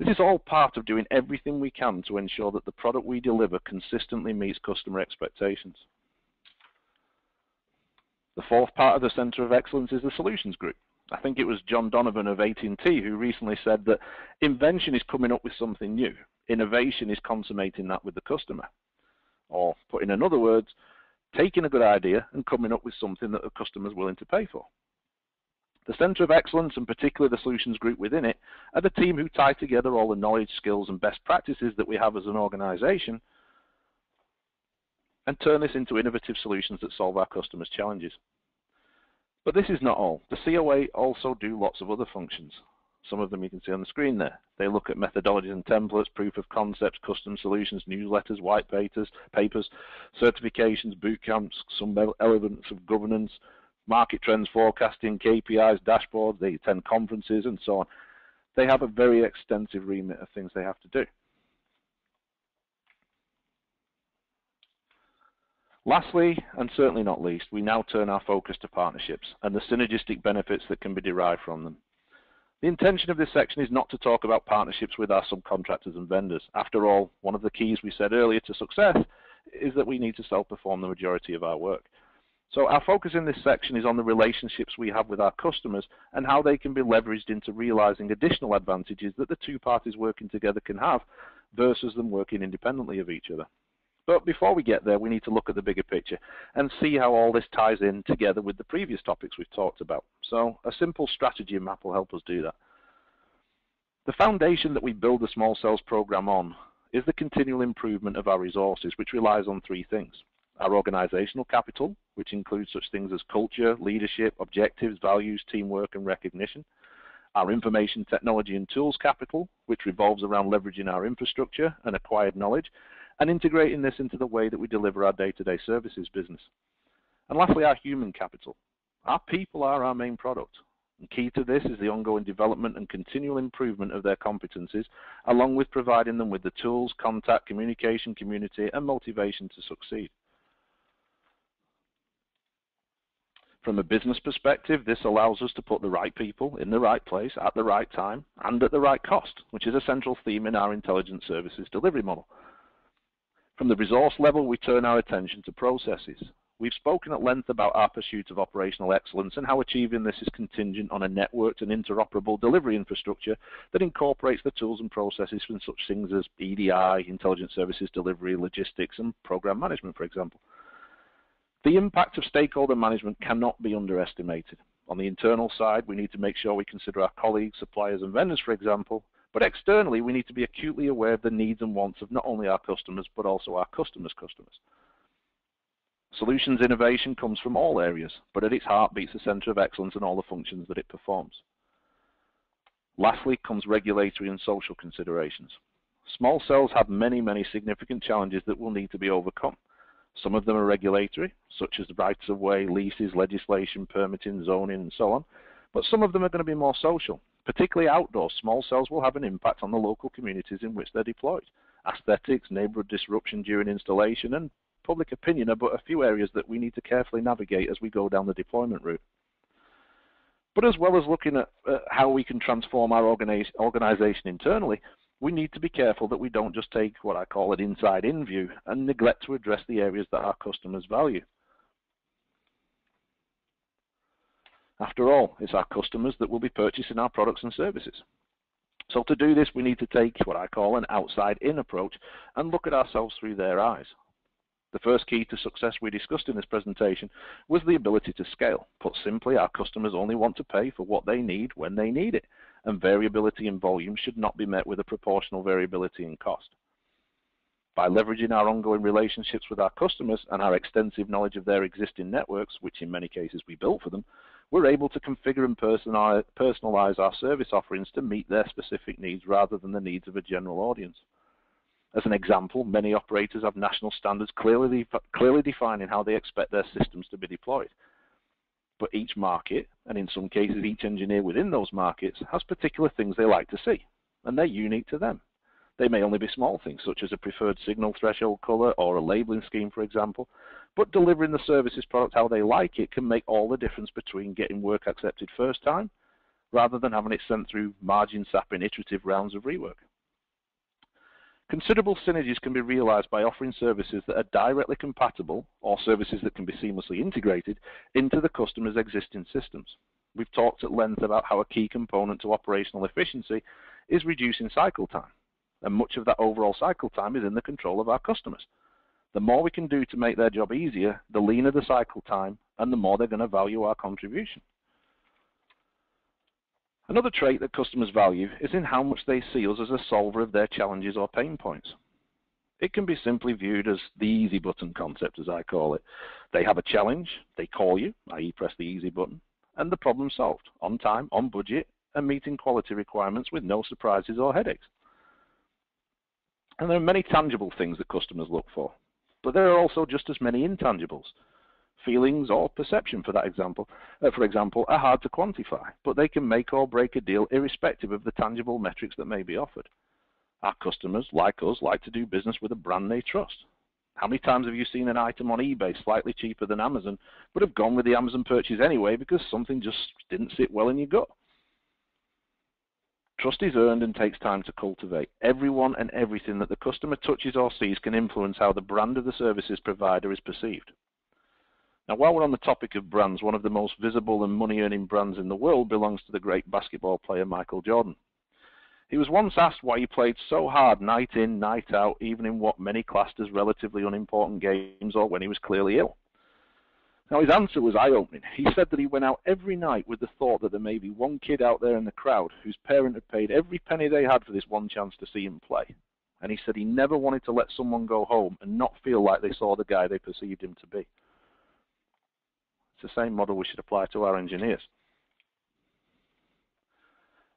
Speaker 2: This is all part of doing everything we can to ensure that the product we deliver consistently meets customer expectations. The fourth part of the Center of Excellence is the Solutions Group. I think it was John Donovan of AT&T who recently said that invention is coming up with something new. Innovation is consummating that with the customer. Or put in other words, taking a good idea and coming up with something that the customer is willing to pay for. The Center of Excellence, and particularly the Solutions Group within it, are the team who tie together all the knowledge, skills, and best practices that we have as an organization and turn this into innovative solutions that solve our customers' challenges. But this is not all. The COE also do lots of other functions. Some of them you can see on the screen there. They look at methodologies and templates, proof of concepts, custom solutions, newsletters, white papers, papers, certifications, boot camps, some elements of governance, market trends forecasting, KPIs, dashboards, they attend conferences and so on. They have a very extensive remit of things they have to do. Lastly, and certainly not least, we now turn our focus to partnerships and the synergistic benefits that can be derived from them. The intention of this section is not to talk about partnerships with our subcontractors and vendors. After all, one of the keys we said earlier to success is that we need to self-perform the majority of our work. So our focus in this section is on the relationships we have with our customers and how they can be leveraged into realizing additional advantages that the two parties working together can have versus them working independently of each other. But before we get there, we need to look at the bigger picture and see how all this ties in together with the previous topics we've talked about. So a simple strategy map will help us do that. The foundation that we build the small cells program on is the continual improvement of our resources, which relies on three things. Our organizational capital, which includes such things as culture, leadership, objectives, values, teamwork, and recognition. Our information technology and tools capital, which revolves around leveraging our infrastructure and acquired knowledge, and integrating this into the way that we deliver our day-to-day -day services business. And lastly, our human capital. Our people are our main product. And key to this is the ongoing development and continual improvement of their competencies, along with providing them with the tools, contact, communication, community, and motivation to succeed. From a business perspective, this allows us to put the right people in the right place at the right time and at the right cost, which is a central theme in our intelligence services delivery model. From the resource level, we turn our attention to processes. We've spoken at length about our pursuit of operational excellence and how achieving this is contingent on a networked and interoperable delivery infrastructure that incorporates the tools and processes from such things as EDI, intelligence services delivery, logistics, and program management, for example. The impact of stakeholder management cannot be underestimated. On the internal side, we need to make sure we consider our colleagues, suppliers, and vendors, for example, but externally, we need to be acutely aware of the needs and wants of not only our customers, but also our customers' customers. Solutions innovation comes from all areas, but at its heart beats the center of excellence and all the functions that it performs. Lastly comes regulatory and social considerations. Small cells have many, many significant challenges that will need to be overcome. Some of them are regulatory, such as rights of way, leases, legislation, permitting, zoning, and so on. But some of them are going to be more social, Particularly outdoor, small cells will have an impact on the local communities in which they're deployed. Aesthetics, neighborhood disruption during installation, and public opinion are but a few areas that we need to carefully navigate as we go down the deployment route. But as well as looking at uh, how we can transform our organization internally, we need to be careful that we don't just take what I call an inside-in view and neglect to address the areas that our customers value. After all, it's our customers that will be purchasing our products and services. So to do this, we need to take what I call an outside-in approach and look at ourselves through their eyes. The first key to success we discussed in this presentation was the ability to scale. Put simply, our customers only want to pay for what they need when they need it, and variability in volume should not be met with a proportional variability in cost. By leveraging our ongoing relationships with our customers and our extensive knowledge of their existing networks, which in many cases we built for them, we're able to configure and personalize our service offerings to meet their specific needs rather than the needs of a general audience. As an example, many operators have national standards clearly, clearly defining how they expect their systems to be deployed. But each market, and in some cases each engineer within those markets, has particular things they like to see, and they're unique to them. They may only be small things, such as a preferred signal threshold color or a labeling scheme, for example, but delivering the services product how they like it can make all the difference between getting work accepted first time rather than having it sent through margin sapping iterative rounds of rework. Considerable synergies can be realized by offering services that are directly compatible or services that can be seamlessly integrated into the customer's existing systems. We've talked at length about how a key component to operational efficiency is reducing cycle time. And much of that overall cycle time is in the control of our customers. The more we can do to make their job easier, the leaner the cycle time, and the more they're going to value our contribution. Another trait that customers value is in how much they see us as a solver of their challenges or pain points. It can be simply viewed as the easy button concept, as I call it. They have a challenge, they call you, i.e. press the easy button, and the problem solved, on time, on budget, and meeting quality requirements with no surprises or headaches. And there are many tangible things that customers look for, but there are also just as many intangibles feelings or perception for that example, uh, for example, are hard to quantify, but they can make or break a deal irrespective of the tangible metrics that may be offered. Our customers, like us, like to do business with a brand they trust. How many times have you seen an item on eBay slightly cheaper than Amazon, but have gone with the Amazon purchase anyway because something just didn't sit well in your gut? Trust is earned and takes time to cultivate. Everyone and everything that the customer touches or sees can influence how the brand of the services provider is perceived. Now, while we're on the topic of brands, one of the most visible and money earning brands in the world belongs to the great basketball player Michael Jordan. He was once asked why he played so hard night in, night out, even in what many classed as relatively unimportant games or when he was clearly ill. Now, his answer was eye opening. He said that he went out every night with the thought that there may be one kid out there in the crowd whose parent had paid every penny they had for this one chance to see him play. And he said he never wanted to let someone go home and not feel like they saw the guy they perceived him to be. It's the same model we should apply to our engineers.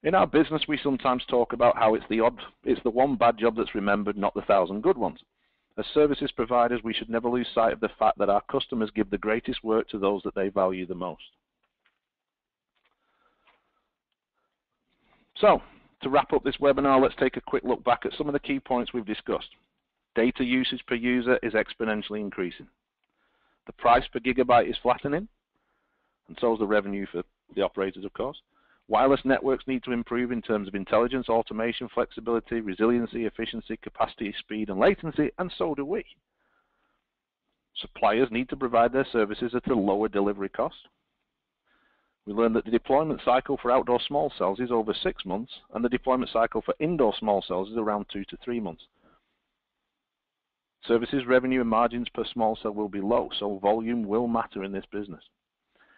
Speaker 2: In our business, we sometimes talk about how it's the odd, it's the one bad job that's remembered, not the thousand good ones. As services providers, we should never lose sight of the fact that our customers give the greatest work to those that they value the most. So, to wrap up this webinar, let's take a quick look back at some of the key points we've discussed. Data usage per user is exponentially increasing. The price per gigabyte is flattening, and so is the revenue for the operators, of course. Wireless networks need to improve in terms of intelligence, automation, flexibility, resiliency, efficiency, capacity, speed, and latency, and so do we. Suppliers need to provide their services at a lower delivery cost. We learned that the deployment cycle for outdoor small cells is over six months, and the deployment cycle for indoor small cells is around two to three months. Services revenue and margins per small cell will be low, so volume will matter in this business.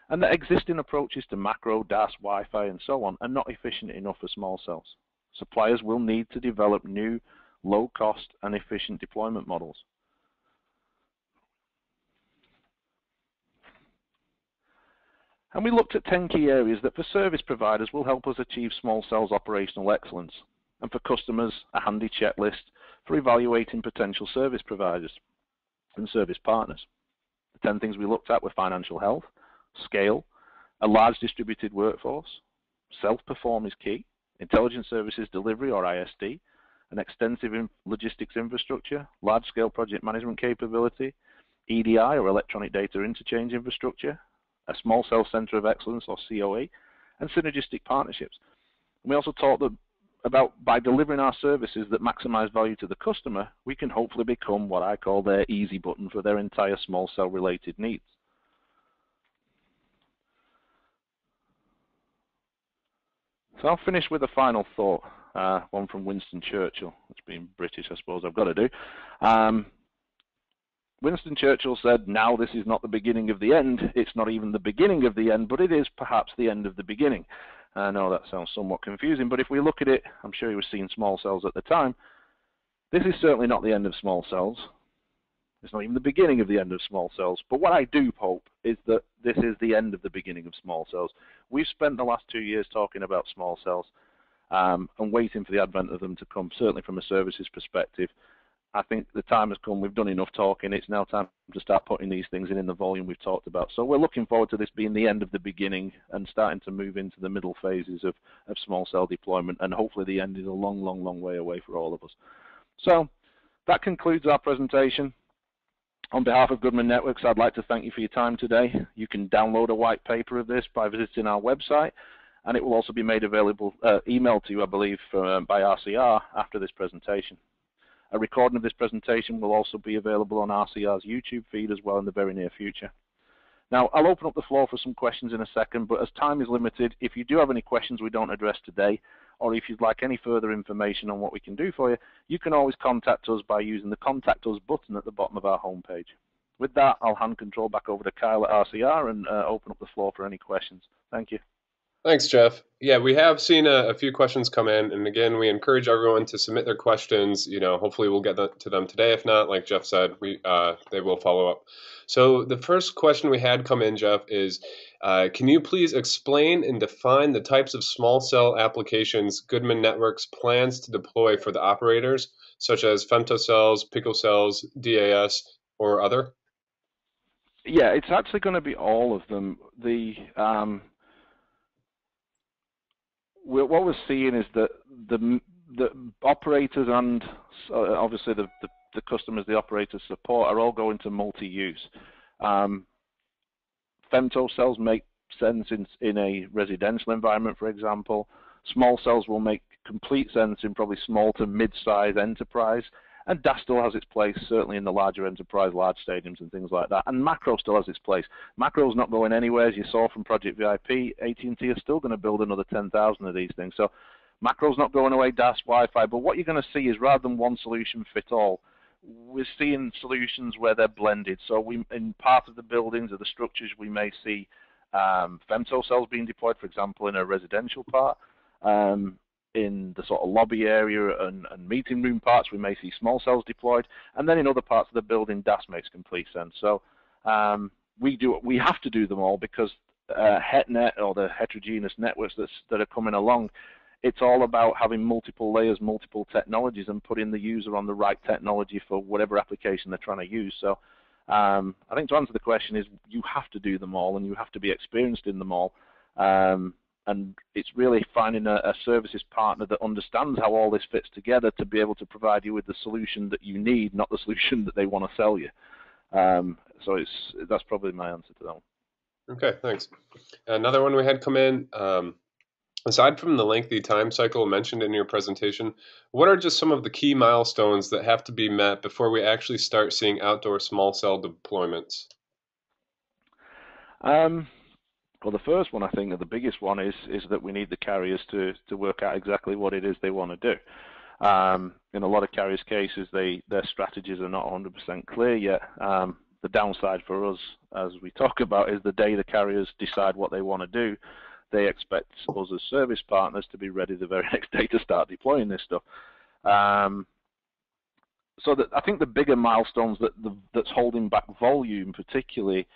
Speaker 2: And that existing approaches to macro, DAS, Wi-Fi, and so on are not efficient enough for small cells. Suppliers will need to develop new, low-cost and efficient deployment models. And we looked at 10 key areas that for service providers will help us achieve small cells operational excellence, and for customers, a handy checklist for evaluating potential service providers and service partners. The 10 things we looked at were financial health, scale, a large distributed workforce, self-perform is key, intelligence services delivery or ISD, an extensive in logistics infrastructure, large-scale project management capability, EDI or electronic data interchange infrastructure, a small cell center of excellence or COE, and synergistic partnerships. we also talked about by delivering our services that maximize value to the customer, we can hopefully become what I call their easy button for their entire small cell related needs. So I'll finish with a final thought, uh, one from Winston Churchill. It's being British, I suppose I've got to do. Um, Winston Churchill said, now this is not the beginning of the end. It's not even the beginning of the end, but it is perhaps the end of the beginning. I know that sounds somewhat confusing, but if we look at it, I'm sure he was seeing small cells at the time. This is certainly not the end of small cells. It's not even the beginning of the end of small cells. But what I do hope is that this is the end of the beginning of small cells. We've spent the last two years talking about small cells um, and waiting for the advent of them to come, certainly from a services perspective. I think the time has come. We've done enough talking. It's now time to start putting these things in in the volume we've talked about. So we're looking forward to this being the end of the beginning and starting to move into the middle phases of, of small cell deployment. And hopefully the end is a long, long, long way away for all of us. So that concludes our presentation. On behalf of Goodman Networks, I'd like to thank you for your time today. You can download a white paper of this by visiting our website, and it will also be made available, uh, emailed to you, I believe, for, uh, by RCR after this presentation. A recording of this presentation will also be available on RCR's YouTube feed as well in the very near future. Now, I'll open up the floor for some questions in a second, but as time is limited, if you do have any questions we don't address today, or if you'd like any further information on what we can do for you, you can always contact us by using the Contact Us button at the bottom of our homepage. With that, I'll hand control back over to Kyle at RCR and uh, open up the floor for any questions. Thank you.
Speaker 1: Thanks, Jeff. Yeah, we have seen a, a, few questions come in, and again, we encourage everyone to submit their questions. You know, hopefully, we'll get to them today. If not, like Jeff said, we uh, they will follow up. So the first question we had come in, Jeff, is uh, can you please explain and define the types of small cell applications Goodman Networks plans to deploy for the operators, such as femtocells, picocells, DAS, or other?
Speaker 2: Yeah, it's actually going to be all of them. The um, what we're seeing is that the the operators and uh, obviously the, the, the customers the operators support are all going to multi-use. Um, femtocells make sense in, in a residential environment, for example. Small cells will make complete sense in probably small to mid-size enterprise. And DAS still has its place, certainly in the larger enterprise, large stadiums and things like that. And macro still has its place. Macro is not going anywhere, as you saw from Project VIP. AT&T are still going to build another 10,000 of these things. So macro's not going away, DAS, Wi-Fi. But what you're going to see is rather than one solution fit all, we're seeing solutions where they're blended. So we, in part of the buildings or the structures, we may see um, femto cells being deployed, for example, in a residential part. Um, in the sort of lobby area and, and, meeting room parts, we may see small cells deployed, and then in other parts of the building, DAS makes complete sense. So um, we do we have to do them all because uh, HetNet or the heterogeneous networks that are coming along it's all about having multiple layers, multiple technologies, and putting the user on the right technology for whatever application they're trying to use. So um, I think to answer the question is you have to do them all and you have to be experienced in them all. Um, and it's really finding a, a, services partner that understands how all this fits together to be able to provide you with the solution that you need, not the solution that they want to sell you. Um, so it's that's probably my answer to that one.
Speaker 1: Okay, thanks. Another one we had come in. Um, Aside from the lengthy time cycle mentioned in your presentation, what are just some of the key milestones that have to be met before we actually start seeing outdoor small cell deployments?
Speaker 2: Um, well, the first one I think, or the biggest one, is is that we need the carriers to to work out exactly what it is they want to do. Um, in a lot of carriers' cases, they their strategies are not 100% clear yet. Um, the downside for us, as we talk about, is the day the carriers decide what they want to do, they expect us as service partners to be ready the very next day to start deploying this stuff. Um, so that I think the bigger milestones that the, that's holding back volume, particularly,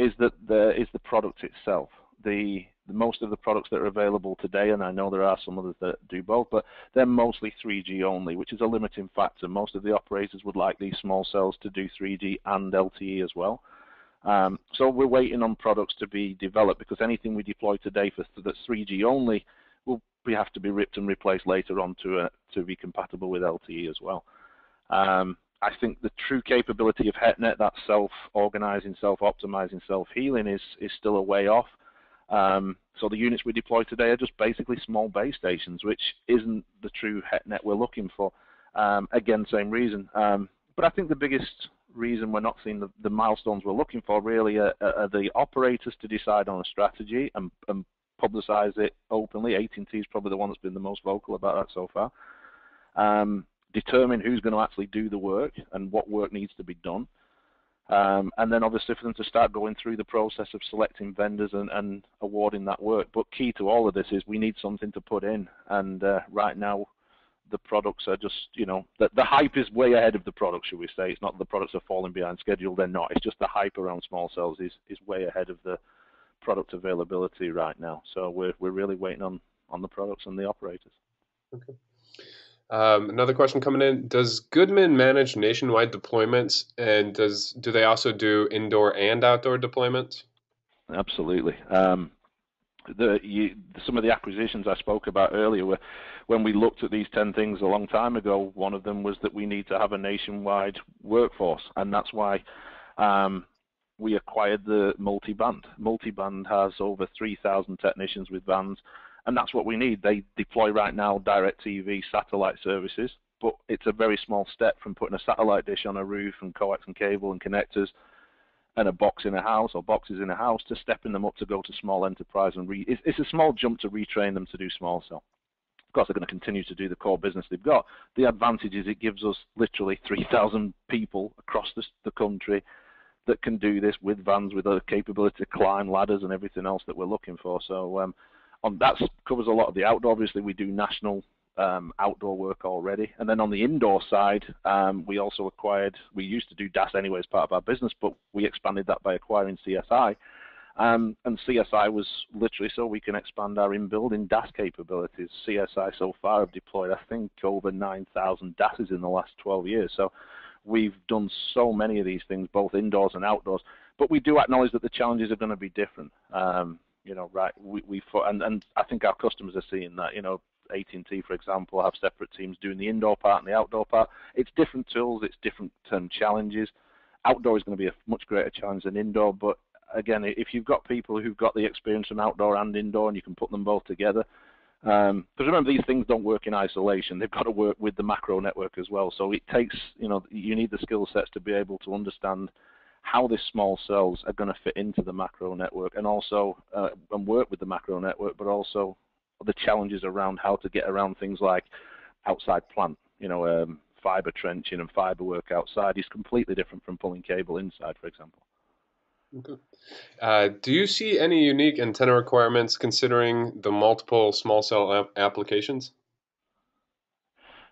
Speaker 2: is that there is the product itself. The, the, most of the products that are available today, and I know there are some others that do both, but they're mostly 3G only, which is a limiting factor. Most of the operators would like these small cells to do 3G and LTE as well. Um, so we're waiting on products to be developed because anything we deploy today for that's 3G only will we have to be ripped and replaced later on to uh, to be compatible with LTE as well. Um, I think the true capability of HetNet, that self-organizing, self-optimizing, self-healing, is is still a way off. Um, so the units we deploy today are just basically small base stations, which isn't the true HETnet we're looking for. Um, again, same reason. Um, but I think the biggest reason we're not seeing the, the milestones we're looking for really are, are, the operators to decide on a strategy and, and publicize it openly. AT&T is probably the one that's been the most vocal about that so far. Um, determine who's going to actually do the work and what work needs to be done. Um, and then obviously for them to start going through the process of selecting vendors and, and, awarding that work. But key to all of this is we need something to put in. And uh, right now, the products are just, you know, the, the hype is way ahead of the product, should we say. It's not that the products are falling behind schedule, they're not. It's just the hype around small cells is, is way ahead of the product availability right now. So we're, we're really waiting on, on the products and the operators.
Speaker 1: Okay. Um, another question coming in: Does Goodman manage nationwide deployments, and does do they also do indoor and outdoor deployments?
Speaker 2: Absolutely. Um, the, you, some of the acquisitions I spoke about earlier were when we looked at these 10 things a long time ago, one of them was that we need to have a nationwide workforce, and that's why um, we acquired the Multiband. Multiband has over 3,000 technicians with vans and that's what we need. They deploy right now DirecTV satellite services, but it's a very small step from putting a satellite dish on a roof and coax and cable and connectors and a box in a house or boxes in a house to stepping them up to go to small enterprise and re- it's, it's a small jump to retrain them to do small cell. Of course, they're going to continue to do the core business they've got. The advantage is it gives us literally 3,000 people across the, the country that can do this with vans, with the capability to climb ladders and everything else that we're looking for. So um, on that covers a lot of the outdoor. Obviously, we do national um, outdoor work already. And then on the indoor side, um, we also acquired, we used to do DAS anyway as part of our business, but we expanded that by acquiring CSI. Um, and CSI was literally so we can expand our in-building DAS capabilities. CSI so far have deployed, I think, over 9,000 DASs in the last 12 years. So we've done so many of these things, both indoors and outdoors. But we do acknowledge that the challenges are going to be different. Um, you know, right, we, we and, and I think our customers are seeing that, you know, AT&T, for example, have separate teams doing the indoor part and the outdoor part. It's different tools, it's different um, challenges. Outdoor is going to be a much greater challenge than indoor, but again, if you've got people who've got the experience from outdoor and indoor and you can put them both together, because um, remember these things don't work in isolation; they've got to work with the macro network as well. So it takes, you know, you need the skill sets to be able to understand how these small cells are going to fit into the macro network and also uh, and work with the macro network, but also the challenges around how to get around things like outside plant, you know, um, fiber trenching and fiber work outside is completely different from pulling cable inside, for example.
Speaker 1: Okay. Uh, do you see any unique antenna requirements considering the multiple small cell applications?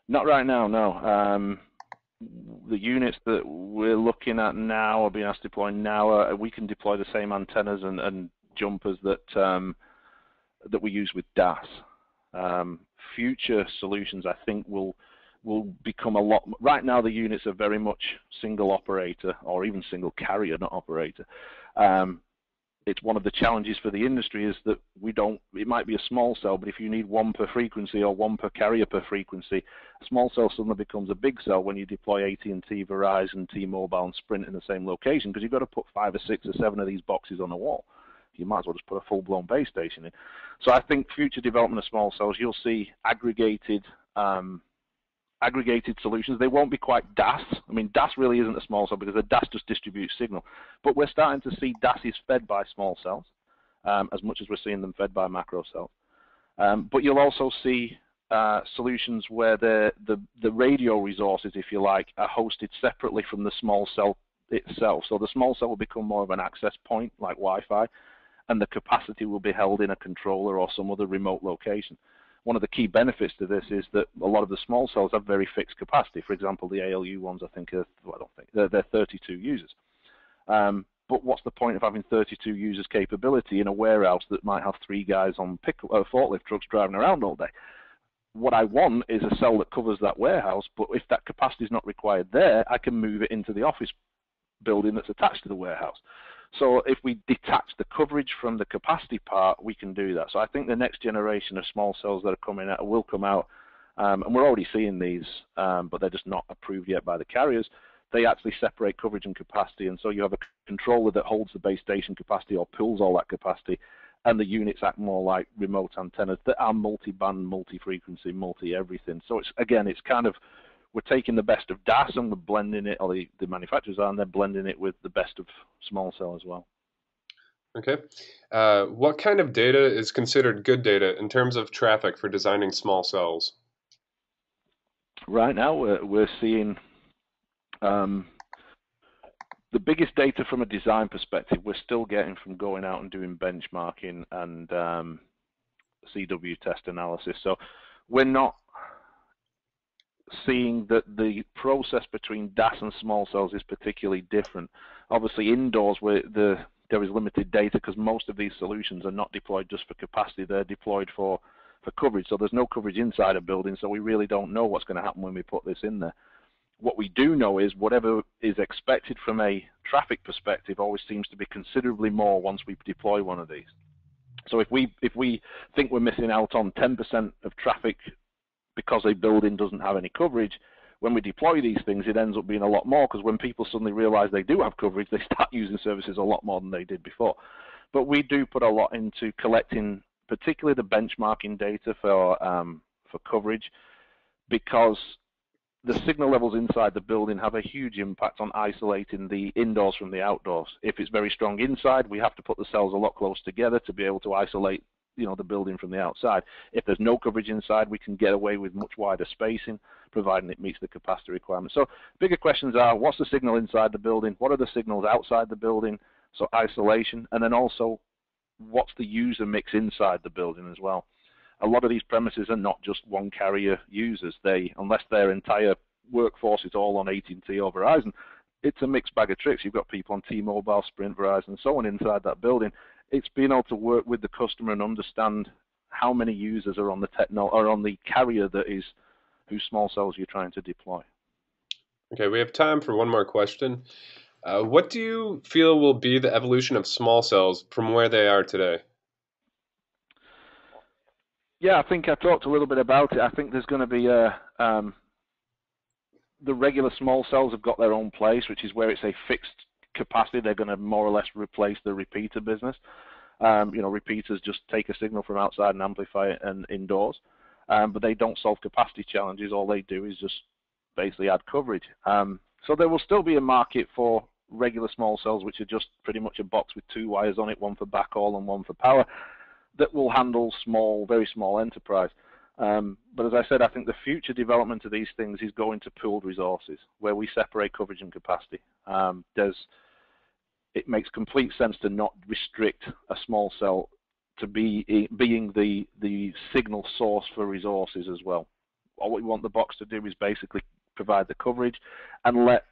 Speaker 2: Not right now, no. Um, the units that we're looking at now are being asked to deploy now. We can deploy the same antennas and, and jumpers that um, that we use with DAS. Um, future solutions, I think, will will become a lot. Right now, the units are very much single operator or even single carrier, not operator. Um, it's one of the challenges for the industry is that we don't, it might be a small cell, but if you need one per frequency or one per carrier per frequency, a small cell suddenly becomes a big cell when you deploy AT&T, Verizon, T-Mobile and Sprint in the same location because you've got to put five or six or seven of these boxes on a wall. You might as well just put a full-blown base station in. So I think future development of small cells, you'll see aggregated um, aggregated solutions. They won't be quite DAS. I mean, DAS really isn't a small cell because a DAS just distributes signal. But we're starting to see DAS is fed by small cells um, as much as we're seeing them fed by macro cells. Um, but you'll also see uh, solutions where the, the, the radio resources, if you like, are hosted separately from the small cell itself. So the small cell will become more of an access point like Wi-Fi, and the capacity will be held in a controller or some other remote location one of the key benefits to this is that a lot of the small cells have very fixed capacity. For example, the ALU ones, I think, are, well, I don't think they're, they're 32 users. Um, but what's the point of having 32 users capability in a warehouse that might have three guys on pick, uh, forklift trucks driving around all day? What I want is a cell that covers that warehouse, but if that capacity is not required there, I can move it into the office building that's attached to the warehouse. So if we detach the coverage from the capacity part, we can do that. So I think the next generation of small cells that are coming out will come out, um, and we're already seeing these, um, but they're just not approved yet by the carriers. They actually separate coverage and capacity, and so you have a controller that holds the base station capacity or pulls all that capacity, and the units act more like remote antennas that are multi-band, multi-frequency, multi-everything. So it's again, it's kind of we're taking the best of DAS and we're blending it, or the, the manufacturers are, and they're blending it with the best of small cell as well.
Speaker 1: Okay. Uh, what kind of data is considered good data in terms of traffic for designing small cells?
Speaker 2: Right now, we're, we're seeing um, the biggest data from a design perspective we're still getting from going out and doing benchmarking and um, CW test analysis. So we're not seeing that the process between DAS and small cells is particularly different. Obviously, indoors where the there is limited data because most of these solutions are not deployed just for capacity; they're deployed for for coverage. So there's no coverage inside a building, so we really don't know what's going to happen when we put this in there. What we do know is whatever is expected from a traffic perspective always seems to be considerably more once we deploy one of these. So if we if we think we're missing out on 10% of traffic because a building doesn't have any coverage, when we deploy these things, it ends up being a lot more because when people suddenly realize they do have coverage, they start using services a lot more than they did before. But we do put a lot into collecting, particularly the benchmarking data for um, for coverage, because the signal levels inside the building have a huge impact on isolating the indoors from the outdoors. If it's very strong inside, we have to put the cells a lot closer together to be able to isolate you know the building from the outside. If there's no coverage inside, we can get away with much wider spacing, providing it meets the capacity requirements. So bigger questions are: what's the signal inside the building? What are the signals outside the building? So isolation, and then also what's the user mix inside the building as well a lot of these premises are not just one carrier users. They, unless their entire workforce is all on AT&T or Verizon, it's a mixed bag of tricks. You've got people on T-Mobile, Sprint, Verizon, and so on inside that building. It's being able to work with the customer and understand how many users are on the techno or on the carrier that is whose small cells you're trying to deploy.
Speaker 1: Okay, we have time for one more question. Uh, what do you feel will be the evolution of small cells from where they are today?
Speaker 2: Yeah, I think I talked a little bit about it. I think there's going to be a um, the regular small cells have got their own place, which is where it's a fixed capacity. They're going to more or less replace the repeater business. Um, you know, repeaters just take a signal from outside and amplify it and indoors, um, but they don't solve capacity challenges. All they do is just basically add coverage. Um, so there will still be a market for regular small cells, which are just pretty much a box with two wires on it, one for backhaul and one for power that will handle small, very small enterprise. Um, but as I said, I think the future development of these things is going to pooled resources, where we separate coverage and capacity. Um, it makes complete sense to not restrict a small cell to be being the the signal source for resources as well. All we want the box to do is basically provide the coverage and let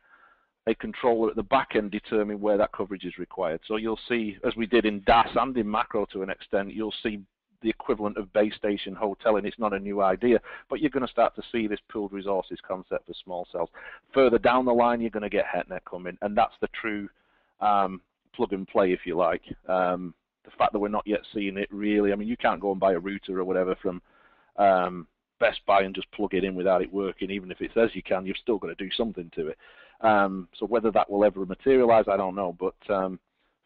Speaker 2: a controller at the back end determine where that coverage is required. So you'll see, as we did in DAS and in macro to an extent, you'll see the equivalent of base station hoteling. It's not a new idea, but you're going to start to see this pooled resources concept for small cells. Further down the line, you're going to get HetNet coming, and that's the true um, plug and play, if you like. Um, the fact that we're not yet seeing it really, I mean, you can't go and buy a router or whatever from um, Best Buy and just plug it in without it working. Even if it says you can, you've still got to do something to it. Um, so whether that will ever materialize, I don't know. But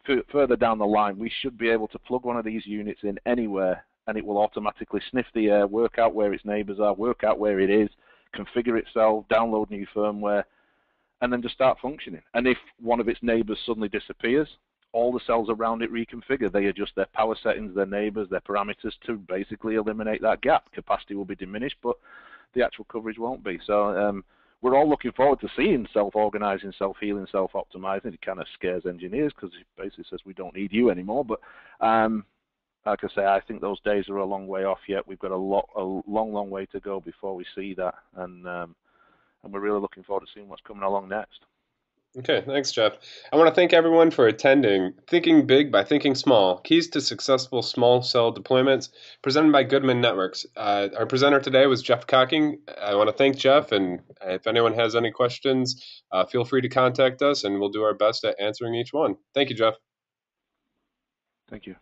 Speaker 2: um, further down the line, we should be able to plug one of these units in anywhere, and it will automatically sniff the air, work out where its neighbors are, work out where it is, configure itself, download new firmware, and then just start functioning. And if one of its neighbors suddenly disappears, all the cells around it reconfigure. They adjust their power settings, their neighbors, their parameters to basically eliminate that gap. Capacity will be diminished, but the actual coverage won't be. So um, we're all looking forward to seeing self-organizing, self-healing, self-optimizing. It kind of scares engineers because it basically says we don't need you anymore. But um, like I say, I think those days are a long way off yet. We've got a lot, a long, long way to go before we see that, and um, and we're really looking forward to seeing what's coming along next.
Speaker 1: Okay, thanks, Jeff. I want to thank everyone for attending Thinking Big by Thinking Small Keys to Successful Small Cell Deployments, presented by Goodman Networks. Uh, our presenter today was Jeff Cocking. I want to thank Jeff, and if anyone has any questions, uh, feel free to contact us, and we'll do our best at answering each one. Thank you, Jeff.
Speaker 2: Thank you.